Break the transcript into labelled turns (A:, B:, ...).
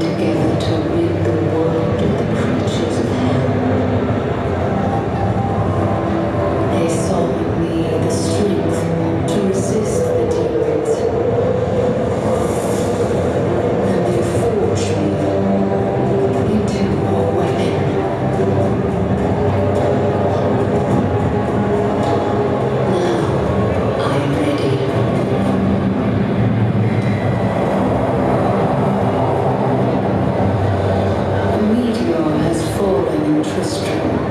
A: together to read history.